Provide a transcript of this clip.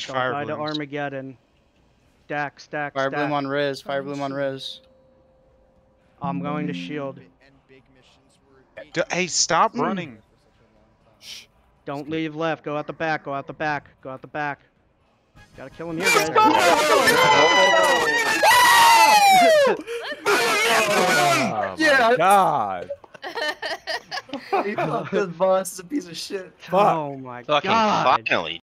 Much Don't fire die to. Armageddon. Stack, stack, Fire stack. bloom on Riz. Fire bloom on Riz. I'm going to shield. D- Hey, stop hmm. running. Don't leave left. Go out the back. Go out the back. Go out the back. Gotta kill him here, guys. Oh Yeah. God. He thought this boss is a piece of shit. Fuck. Oh my Fucking god. finally,